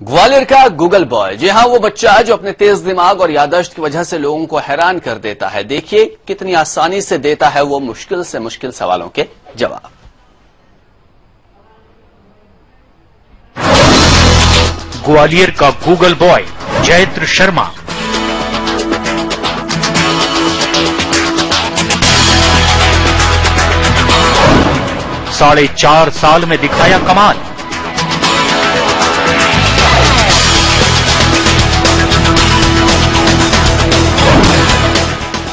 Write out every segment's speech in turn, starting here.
ग्वालियर का Google boy. जी हाँ वो बच्चा जो अपने तेज दिमाग और याददाश्त की वजह से लोगों को हैरान कर देता है। देखिए, कितनी आसानी से देता है वो मुश्किल से मुश्किल सवालों के जवाब। ग्वालियर का गूगल बॉय जयत्र शर्मा। साढ़े चार साल में दिखाया कमाल।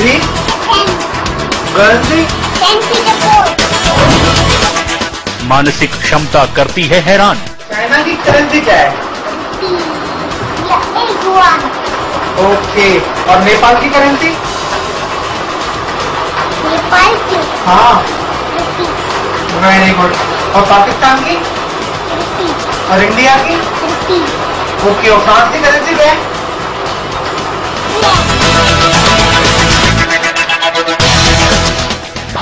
Petersburg, मानसिक क्षमता करती है हैरान। चाइना की करेंसी क्या है ओके और नेपाल की करेंसी Nepal की हाँ वेरी गुड और पाकिस्तान की? और इंडिया की? ओके और फ्रांस की करेंसी क्या है?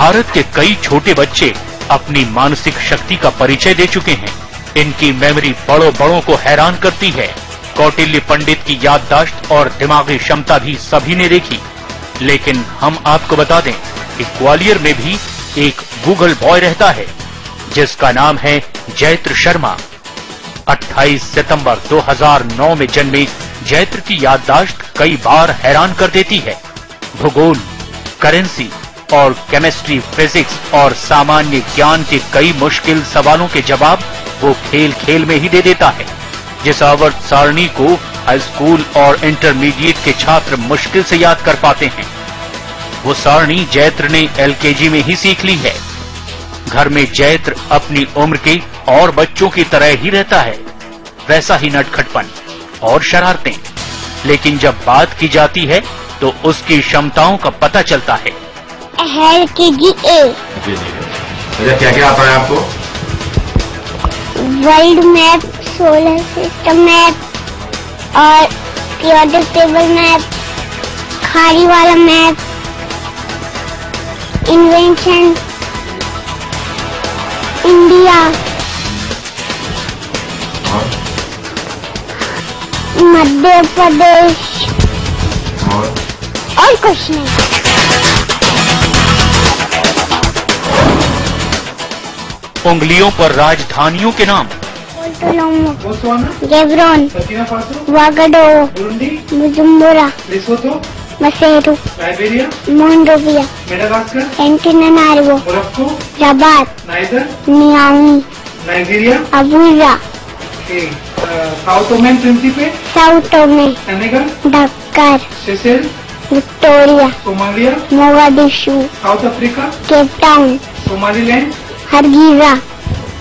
भारत के कई छोटे बच्चे अपनी मानसिक शक्ति का परिचय दे चुके हैं। इनकी मेमोरी बड़ों बड़ों को हैरान करती है। कौटिल्य पंडित की याददाश्त और दिमागी क्षमता भी सभी ने देखी। लेकिन हम आपको बता दें कि ग्वालियर में भी एक गूगल बॉय रहता है, जिसका नाम है जयत्र शर्मा। 28 सितंबर 2009 में जन्मे जयत्र की याददाश्त कई बार हैरान कर देती है। भूगोल, करेंसी और केमिस्ट्री फिजिक्स और सामान्य ज्ञान के कई मुश्किल सवालों के जवाब वो खेल खेल में ही दे देता है। जिस आवर्त सारणी को हाई स्कूल और इंटरमीडिएट के छात्र मुश्किल से याद कर पाते हैं, वो सारणी जैत्र ने एलकेजी में ही सीख ली है। घर में जैत्र अपनी उम्र के और बच्चों की तरह ही रहता है। वैसा ही नटखटपन और शरारतें। लेकिन जब बात की जाती है तो उसकी क्षमताओं का पता चलता है। G A जी जी अच्छा क्या क्या आता है आपको? World map solar system map और पीरियोडिक टेबल मैप खाड़ी वाला map invention India Madhya Pradesh और? और कुछ नहीं। उंगलियों पर राजधानियों के नाम। Gaborone Ouagadougou Bujumbura Lesotho Maseru Monrovia Madagascar? Rabat Niger? Niamey Nigeria? Abuja Sao Tome Principe? South Senegal? Dakar Victoria Somalia? Mogadishu South Africa? Cape Town Somaliland? Hargeisa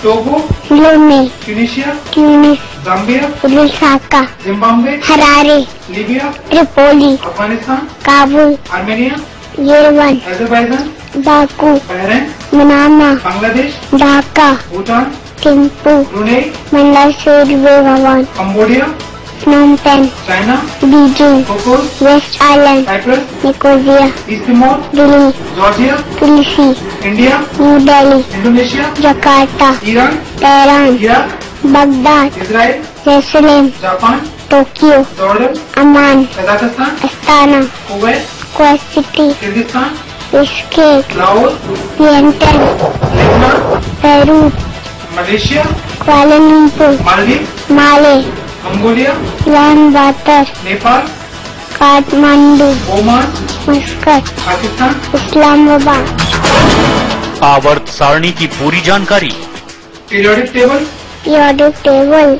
Togo Lome Tunisia Tunis Zambia Lusaka Zimbabwe Harare Libya Tripoli Afghanistan Kabul Armenia Yerevan Azerbaijan Baku Manama Bangladesh Dhaka Bhutan Thimphu Brunei मंडलसूर भवन Cambodia Phnom Penh China Cocos West Island Timor Dili Georgia तुलसी India New Delhi Indonesia Jakarta Iran Tehran Baghdad Israel Jerusalem Japan Tokyo Jordan Amman Kazakhstan Astana Kuwait Kuwait City Kyrgyzstan Bishkek Lahore Vientiane Peru Malaysia Kuala Lumpur Maldives Male Mongolia Ulaanbaatar Nepal Kathmandu Oman Muscat Pakistan. Islamabad आवर्त सारणी की पूरी जानकारी। Periodic table. Periodic table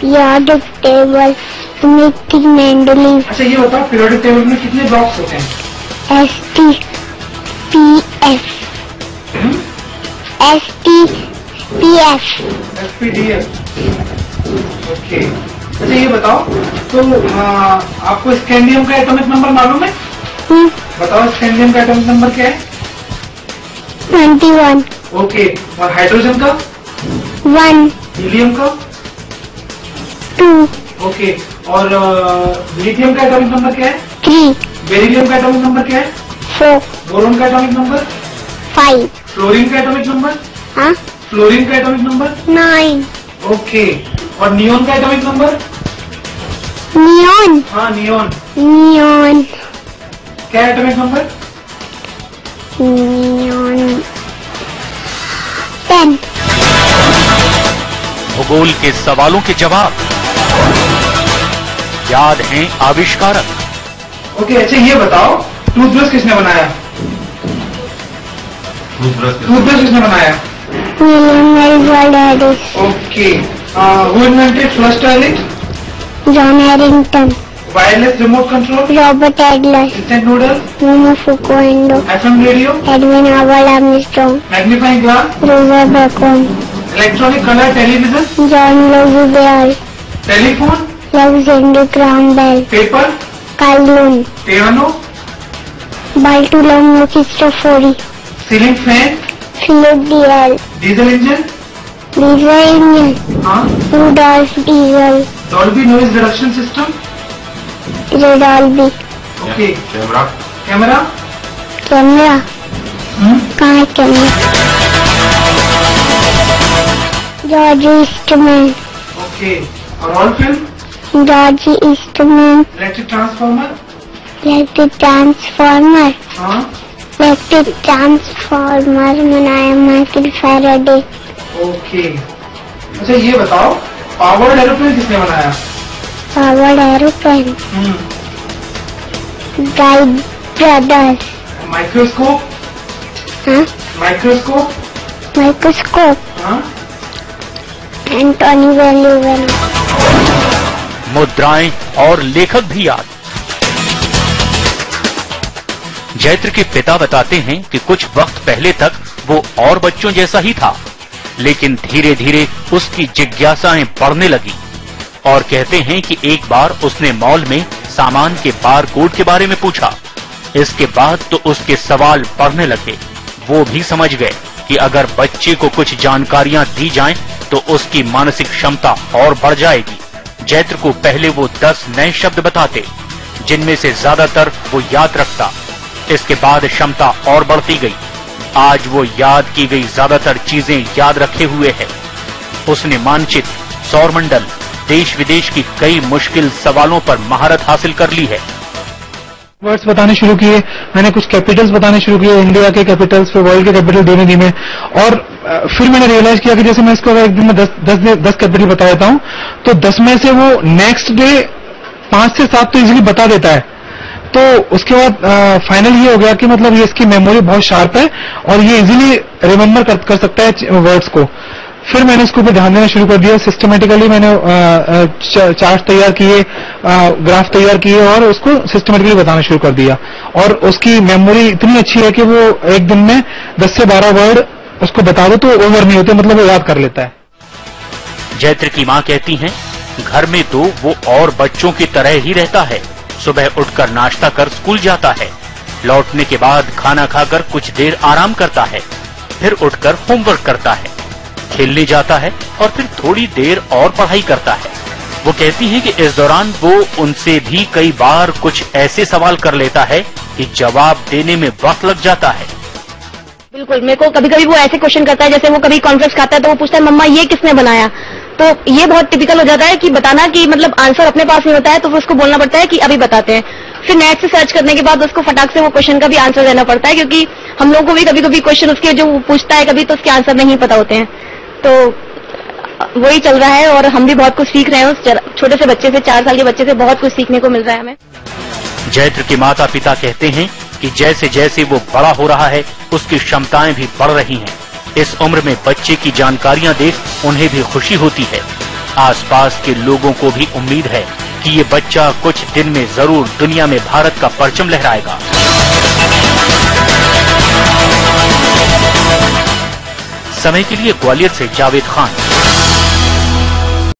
periodic table मिट्टी Mendeley अच्छा ये बताओ periodic table में कितने ब्लॉक्स होते हैं? S T P F S T P F S P D F okay अच्छा ये बताओ तो आ, आपको स्कैंडियम का एटॉमिक नंबर मालूम है? हम्म, बताओ स्कैंडियम का एटॉमिक नंबर क्या है? 21 ओके और हाइड्रोजन का? 1 हीलियम का? टू ओके और लिथियम का एटॉमिक नंबर क्या है? 3 बेरिलियम का एटॉमिक नंबर क्या है? फोर बोरोन का एटॉमिक नंबर फाइव फ्लोरीन का एटॉमिक नंबर हाँ फ्लोरीन का एटॉमिक नंबर नाइन ओके और नियोन का एटॉमिक नंबर नियोन हाँ नियोन नियॉन क्या एटॉमिक नंबर नियॉन 10 भूगोल के सवालों के जवाब। याद हैं आविष्कारक। ओके अच्छा ये बताओ टूथब्रश किसने बनाया? टूथब्रश टूथब्रश किसने बनाया? William Melville Harris okay who invented flush John Harrington wireless remote control Robert Adler instant noodle Momo Fukuendo FM radio Edwin Howard Armstrong magnifying glass Rosa Bacon electronic colour television John Logie Baird telephone Alexander Graham Bell paper Carl Lund piano Bartolomeo Cristofori ceiling fan Philip Dial diesel engine Union हाँ Rudolph Diesel. Dolby noise reduction system Rodolphy okay camera camera camera hmm कहाँ है camera George okay और all film George electric transformer electric transformer हाँ electric transformer बनाया Michael Faraday okay अच्छा ये बताओ powered aeroplane किसने बनाया? Powered aeroplane hmm. Guide microscope हाँ? माइक्रोस्कोप माइक्रोस्कोप हाँ? एंटोनी वेल्यूवेन मुद्राएँ और लेखक भी याद। जैत्र के पिता बताते हैं कि कुछ वक्त पहले तक वो और बच्चों जैसा ही था। लेकिन धीरे धीरे उसकी जिज्ञासाएँ बढ़ने लगी और कहते हैं कि एक बार उसने मॉल में सामान के बार कोड के बारे में पूछा। इसके बाद तो उसके सवाल बढ़ने लगे। वो भी समझ गए कि अगर बच्चे को कुछ जानकारियाँ दी जाएँ तो उसकी मानसिक क्षमता और बढ़ जाएगी। जैत्र को पहले वो दस नए शब्द बताते, जिनमें से ज़्यादातर वो याद रखता। इसके बाद क्षमता और बढ़ती गई। आज वो याद की गई ज़्यादातर चीज़ें याद रखे हुए है। उसने मानचित्र सौरमंडल देश विदेश की कई मुश्किल सवालों पर महारत हासिल कर ली है। वर्ड्स बताने शुरू किए, मैंने कुछ कैपिटल्स बताने शुरू किए इंडिया के कैपिटल्स फिर वर्ल्ड के कैपिटल धीमे धीमे और फिर मैंने रियलाइज़ किया कि जैसे मैं इसको अगर एक दिन में दस दस दस कैपिटल बता देता हूँ तो दस में से वो नेक्स्ट डे पाँच से सात तो इजिली बता देता है। तो उसके बाद फाइनल ये हो गया कि मतलब ये इसकी मेमोरी बहुत शार्प है और ये इजीली रिमेम्बर कर, कर सकता है वर्ड्स को। फिर मैंने इसके ऊपर ध्यान देना शुरू कर दिया। सिस्टमेटिकली मैंने चार्ट तैयार किए ग्राफ तैयार किए और उसको सिस्टमेटिकली बताना शुरू कर दिया। और उसकी मेमोरी इतनी अच्छी है कि वो एक दिन में 10 से 12 वर्ड उसको बता दो तो ओवर नहीं होते मतलब वो याद कर लेता है। जैत्र की माँ कहती हैं घर में तो वो और बच्चों की तरह ही रहता है। सुबह उठकर नाश्ता कर स्कूल जाता है। लौटने के बाद खाना खाकर कुछ देर आराम करता है। फिर उठकर होमवर्क करता है। खेलने जाता है और फिर थोड़ी देर और पढ़ाई करता है। वो कहती है कि इस दौरान वो उनसे भी कई बार कुछ ऐसे सवाल कर लेता है कि जवाब देने में वक्त लग जाता है। बिल्कुल, मेरे को कभी कभी वो ऐसे क्वेश्चन करता है जैसे वो कभी कॉन्फ्रेंस खाता है तो वो पूछता है, मम्मा, ये किसने बनाया? तो ये बहुत टिपिकल हो जाता है कि बताना कि मतलब आंसर अपने पास नहीं होता है तो फिर उसको बोलना पड़ता है कि अभी बताते हैं। फिर नेट से सर्च करने के बाद उसको फटाक से वो क्वेश्चन का भी आंसर देना पड़ता है, क्योंकि हम लोगों को भी कभी कभी क्वेश्चन उसके जो पूछता है, कभी तो उसके आंसर नहीं पता होते हैं। तो वही चल रहा है और हम भी बहुत कुछ सीख रहे हैं छोटे से बच्चे से, चार साल के बच्चे से बहुत कुछ सीखने को मिल रहा है हमें। जैत्र के माता पिता कहते हैं कि जैसे जैसे वो बड़ा हो रहा है, उसकी क्षमताएँ भी बढ़ रही हैं। इस उम्र में बच्चे की जानकारियाँ देख उन्हें भी खुशी होती है। आसपास के लोगों को भी उम्मीद है कि ये बच्चा कुछ दिन में ज़रूर दुनिया में भारत का परचम लहराएगा। समय के लिए ग्वालियर से जावेद खान।